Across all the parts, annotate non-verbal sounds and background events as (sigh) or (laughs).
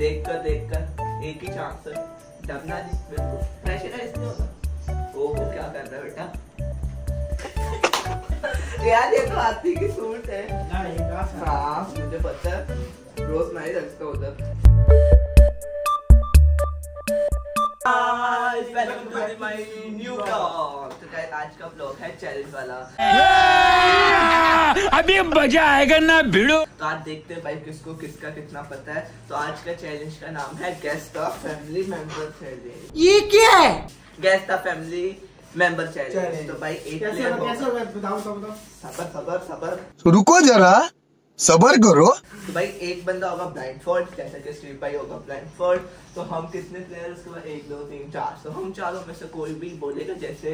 देख कर देख कर एक ही चांस है डरना नहीं बिल्कुल। प्रेशराइज नहीं होता। ओहो क्या कर रहा है बेटा? यार ये तो हाथी की सूट है। ना ये हाँ मुझे पता है। रोज मैं ही रखता हूँ उधर. तो आज का vlog है चैलेंज वाला। अभी मज़ा आएगा ना भिड़ो। तो आज देखते हैं भाई किसको किसका कितना पता है। तो आज का चैलेंज का नाम है guest of family member challenge ये क्या है? Guest of family member challenge तो भाई एक सबर सबर सबर। रुको जरा। सबर करो। तो भाई एक बंदा होगा ब्लाइंड फोल्ड जैसे कि स्टीव भाई होगा ब्लाइंड फोल्ड तो हम कितने प्लेयर उसके बाद? एक दो तीन चार। तो हम चारों में से कोई भी बोलेगा जैसे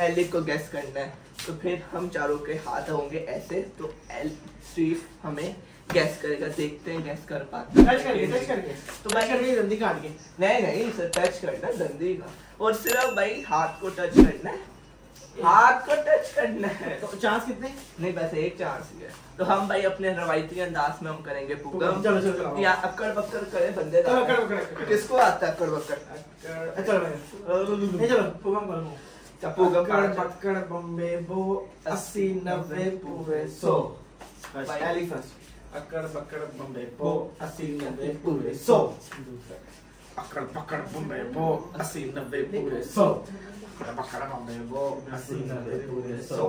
एलिक को गैस करना है। तो फिर हम चारों के हाथ होंगे ऐसे तो एल स्टीव हमें गैस करेगा। देखते हैं गैस कर पाते हैं। टच करके टच करके। तो टच करके जल्दी काट के। नहीं नहीं सर टच करना जल्दी का। और सिर्फ़ भाई हाथ को टच करना है। टच करना है। तो चांस कितने? नहीं बस एक चांस ही है। तो हम भाई अपने रवायती अंदाज में हम करेंगे पूकम चलो चलो या अक्कड़ बक्कड़ बंदे अक्कड़ बक्कड़ किसको आता है अक्कड़ बक्कड़? चलो अच्छा, भाई। चलो करो अच्छा, बक्कड़ बम्बे बो 80 90 पूरे सो। एलिफेंट अक्कड़ बक्कड़ बम्बे बो 80 90 पूरे अकड़ पकड़ बुने वो अस्सी नब्बे पूरे सौ अकड़ पकड़ बुने वो अस्सी नब्बे पूरे सौ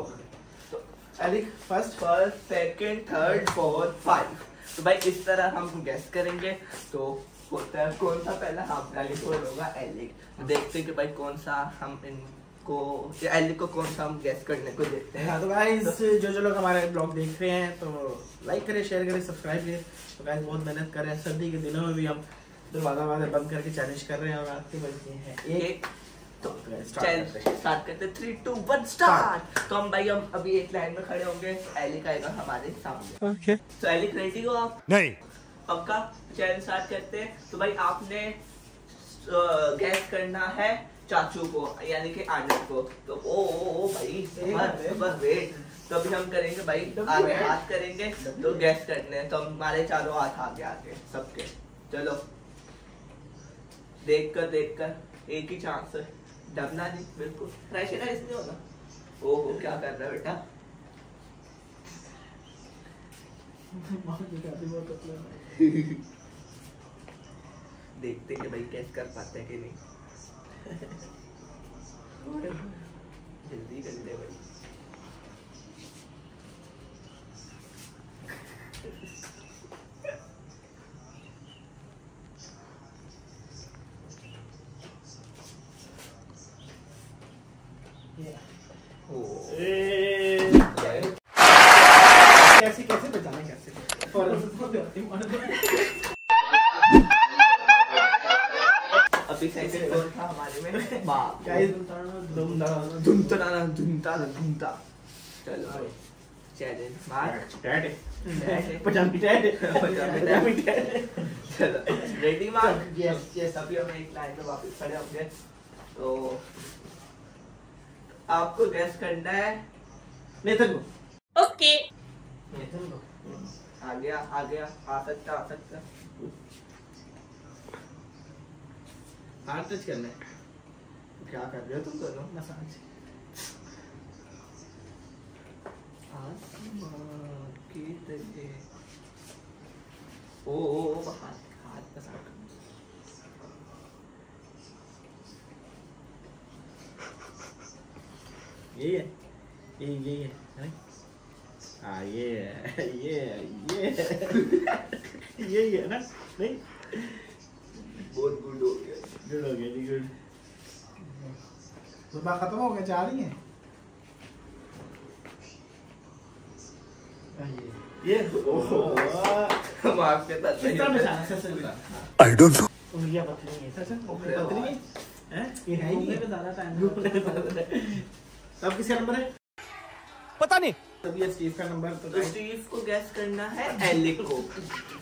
आई लिख first first second third fourth five तो भाई इस तरह हम गेस करेंगे तो होता है कौन सा पहला हाफ़ डाली होगा? एलिक तो देखते हैं कि भाई कौन सा हम इन को एलिक को कौन सा हम गैस करने को देखते हैं। तो भाई तो, जो जो लोग हमारे ब्लॉग देख रहे हैं तो लाइक करें शेयर करें सब्सक्राइब करें। तो गाइस बहुत मेहनत कर रहे हैं सर्दी के दिनों में भी हम दरवाज़ा वाजा बंद करके चैलेंज कर रहे हैं और रात के बजते हैं। एक एक तो हैं। स्टार्ट करते थ्री टू वन स्टार्ट तो हम भाई हम अभी एक लाइन में खड़े होंगे। एलिक आएगा हमारे सामने। ओके तो एलिक रेडी हो आप? नहीं। पक्का चैलेंज स्टार्ट करते हैं। तो भाई आपने गैस करना है चाचू को यानी कि आनंद को। तो ओ ओ ओ भाई बस बस वेट तो अभी हम करेंगे भाई आगे हाथ करेंगे। तो गैस करने हैं। तो हमारे चारों हाथ आगे आगे सबके। चलो। देख कर देख कर एक ही चांस है। डरना नहीं बिल्कुल। प्रेशराइज नहीं होना। ओहो क्या कर रहा है बेटा? देखते कि भाई कैच कर पाते हैं कि नहीं। (laughs) जल्दी कर ले भाई ओ कैसे कैसे बचाना कैसे और अभी सेकंड कौन था? हमारे में। बाप गाइस धुनता ना धुनता ना धुनता चलो चैलेंज मार। डैड. पजामी डैड dad. डैड चलो रेडी मार। यस यस अभी हम एक लाइन में वापस खड़े होंगे। तो आपको गैस करना है। नेतन को। ओके नेतन को। आ गया आ गया आ सकता आ सकता। हाथ टच करना क्या कर रहे हो तुम दोनों? मसाज। ओ ओ हाथ हाथ का साथ ये है, ये ये है। हैं? ये ये ये (laughs) ये ना? नहीं? बहुत गुड हो गया। गुड हो गया जी गुड सुबह खत्म हो गया जा रही है? हाँ, ये। ये ओहो हम आपके साथ किस तरह नहीं निशाना से से बता आई डोंट नो उंगलियाँ पतली हैं सच में पतली। हैं? हैं? ये है ही पे ज़्यादा टाइम। (laughs) अब किसका नंबर है? पता नहीं। ये स्टीव का नंबर तो स्टीव को गैस करना है एलिक को।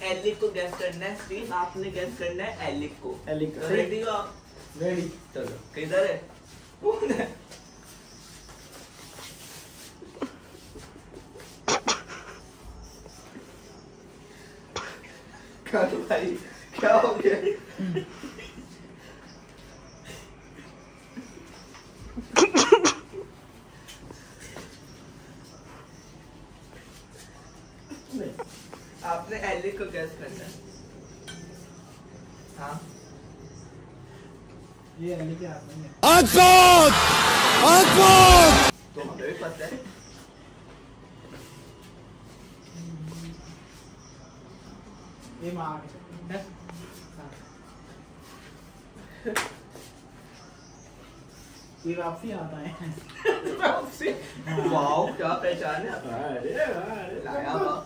एलिक को गैस करना है स्टीव आपने गैस करना है एलिक को। एलिक को। रेडी हो आप? रेडी चलो किधर है? कौन है? (laughs) भाई क्या हो गया (laughs) हाँ ये में है तो हमें भी पता है। ये माँ ये वापसी? आता है वाओ क्या पहचान है? अरे अरे लाया वाह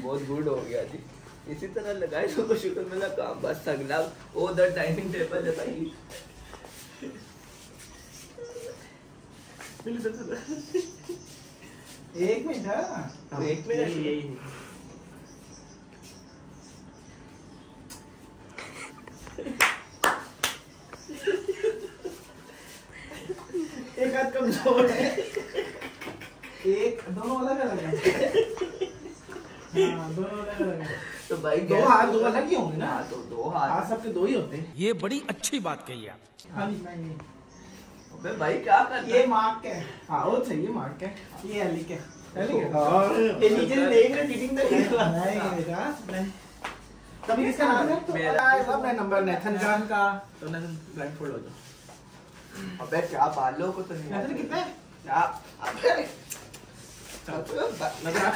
बहुत गुड हो गया जी। इसी तरह लगाए तो को शुक्र मिला काम बस अगला ओ द डाइनिंग टेबल है भाई। एक मिनट है एक मिनट। यही। एक हाथ कमज़ोर है। एक दोनों अलग अलग है। हाँ दोनों अलग अलग है। तो भाई दो हाथ दो अलग ही होंगे ना? हाँ तो दो हाथ। हाथ सबके दो ही होते हैं। ये बड़ी अच्छी बात कही आप। हाँ नहीं नहीं। नहीं अबे भाई क्या कर ये मार्क के हाँ वो सही है मार्क के ये अली के अली के हाँ। ये नीचे से देख रहे फिटिंग तो (laughs) नहीं नहीं बेटा नहीं। तभी इसका नाम है? मेरा- अपना नंबर नेथन का का। तो नेथन ब्लाइंड फोल्ड हो जाओ। अबे क्या बालों को तो नहीं नेथन कितना? है क्या? अबे अबे बा- नज़र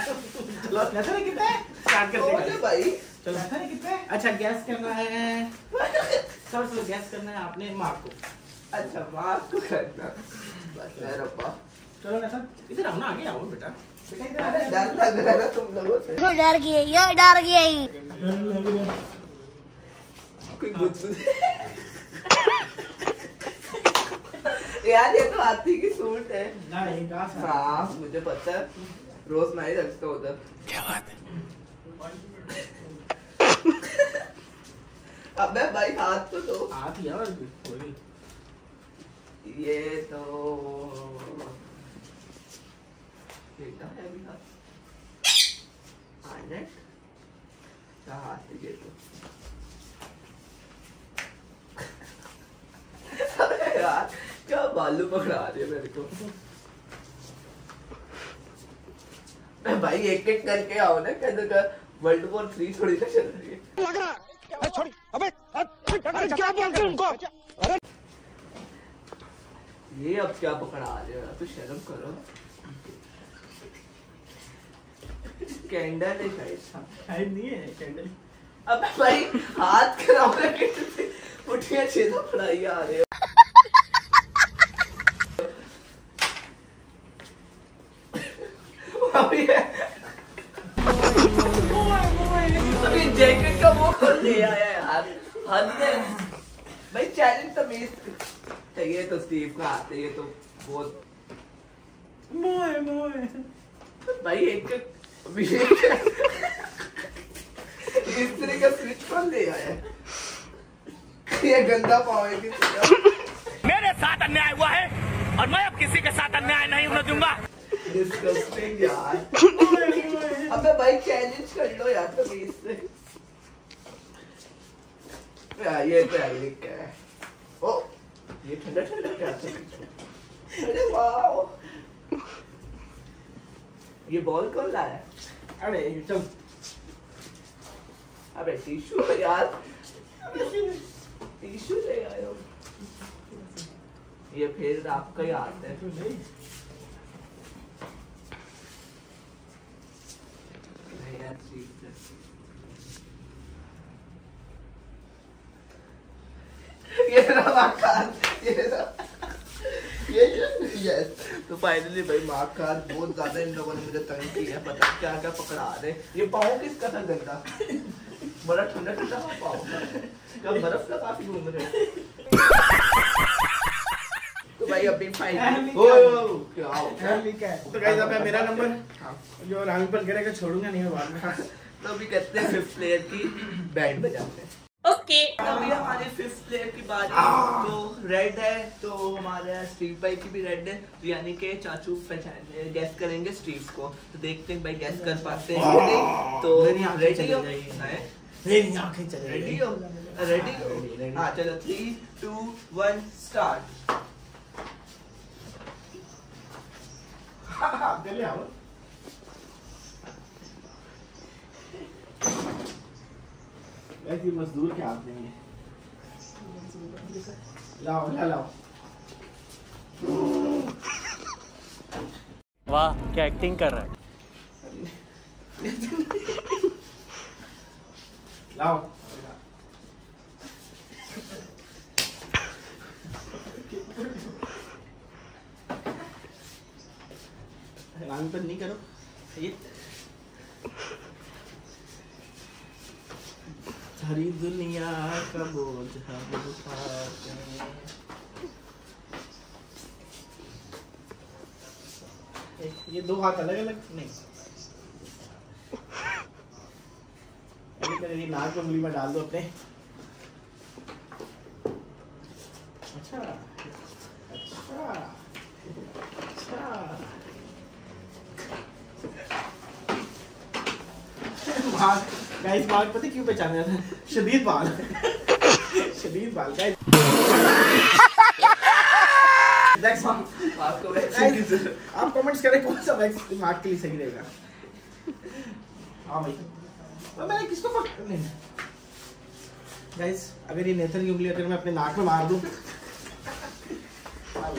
चलो नेथन कितना? है स्टार्ट करते हैं भाई चलो। नेथन कितना? है अच्छा गैस करना है। चलो चलो गैस करना है आपने मार्क को। अच्छा माफ़ को करना। बस रब्बा चलो नेथन इधर आओ ना आगे आओ बेटा। बेटा अरे डर लग रहा है ना तुम लोगों से। डर गए ये डर गए कोई यार ये तो हाथी की सूट है। हाँ। मुझे पता है। रोज मैं ही रखता उधर। क्या बात है? अबे भाई हाथ तो दो। हाथ यार कोई नहीं। ये तो है हाथ। क्या हाथ ये तो अरे यार बालू पकड़ा रही है मेरे को। मैं भाई एक एक करके आओ ना कहते का वर्ल्ड वॉर थ्री थोड़ी ना चल रही है। क्या बोलते उनको ये अब क्या पकड़ा रहे हो? तो शर्म करो। कैंडल है शायद शायद नहीं है कैंडल अब भाई हाथ खराब रखे उठिया छेदा पढ़ाई आ रहे हो। अभी अभी जैकेट का वो खोल ले आया यार हद है भाई चैलेंज तमीज ये तो स्टीव का हाथ तो बहुत मोए मोए। भाई एक अभी एक इस तरह का स्विच कौन ले आया। ये गंदा पाव मेरे साथ अन्याय हुआ है और मैं अब किसी के साथ अन्याय नहीं होने दूँगा। डिस्गस्टिंग यार अबे भाई चैलेंज कर लो यार तुम इससे यार ये तो यार लिख है ओ ये ठंडा ठंडा क्या अरे वाह ये बॉल कौन लाया अरे चल अबे टिश्यू यार टिश्यू ले आयो ये फिर आपका ही है यार ठीक ये ये ये तो फाइनली भाई माकान बहुत ज़्यादा इन लोगों ने मुझे तंग किया, पता क्या क्या पकड़ा रहे। ये पाँव किसका था गंदा? बड़ा ठंडा ठंडा पाँव क्या बर्फ़ के घूम रहे भाई ओ, हो? है है तो गाइस अब मेरा नंबर जो रामी पर गिरेगा छोड़ूँगा नहीं मैं बाद में तो अभी कहते हैं फिफ्थ प्लेयर की बैंड बजाते हैं ओके अभी हमारे फिफ्थ प्लेयर की बारी तो रेड है तो हमारा स्टीव भाई की भी रेड है. तो यानी कि चाचू पहचान गैस करेंगे स्टीव को. तो देखते हैं भाई गैस कर पाते हैं तो रेडी चली हो? जाएगी। हैं? मेरी आँखें चले रेडी हो? रेडी हो। Ready. हाँ चलो थ्री टू वन स्टार्ट चले आओ ऐसी मजदूर के हाथ में है लाओ ला लाओ वाह क्या एक्टिंग कर रहा है? लाओ रंग पर नहीं करो। ये सारी दुनिया का बोझ हम उठाते ये दो हाथ अलग अलग? नहीं। तेरे नाक उंगली में डाल दो अपने। अच्छा अच्छा अच्छा। बाल। गाइस बाल पता क्यों शदीद बाल। शदीद बाल गाइस नेक्स्ट ज़रूरत आप कमेंट्स करें कौन सा वैक्स दिमाग के लिए सही रहेगा। हाँ भाई। तो मैंने किसको नहीं गाइस अगर ये की उंगली अगर मैं अपने नाक में मार दूँ। हाँ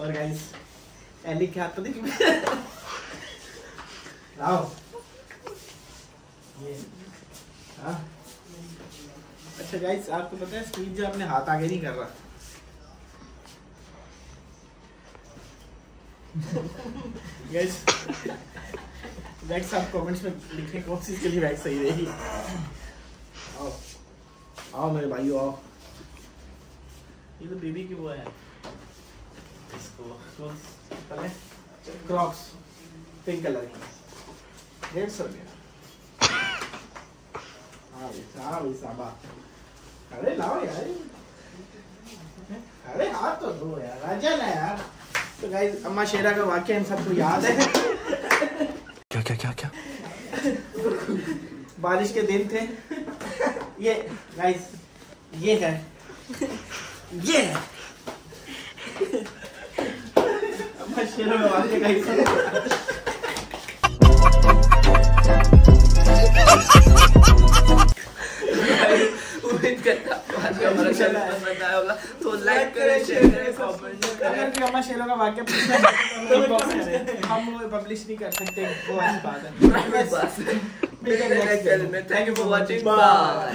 और गाइस एली के हाथ तो देखिए लाओ ये हाँ अच्छा गाइस आपको पता है स्टीव जो अपने हाथ आगे नहीं कर रहा गाइस वैक्स आप कमेंट्स में लिखें कौन सी इसके लिए वैक्स सही रहेगी आओ आओ मेरे भाइयों आओ ये तो बेबी की वो है इसको क्रॉक्स पिंक कलर की डेढ़ सौ रुपया हाँ भाई हाँ भाई साबा अरे लाओ यार अरे हाथ तो दो यार राजा ना यार तो गाइस अम्मा शेरा का वाक्य इन सबको याद है क्या क्या क्या क्या बारिश के दिन थे ये गाइस ये है ये है अम्मा शेरा का वाक्य गाइस उम्मीद करता हूँ आज का हमारा चैनल पसंद आया होगा। तो लाइक करें शेयर करें कमेंट करें। कोई अम्मा शेरों का वाक्य (laughs) पूछना तो करें। हम वो पब्लिश नहीं कर सकते वो बात है। Thank you for watching bye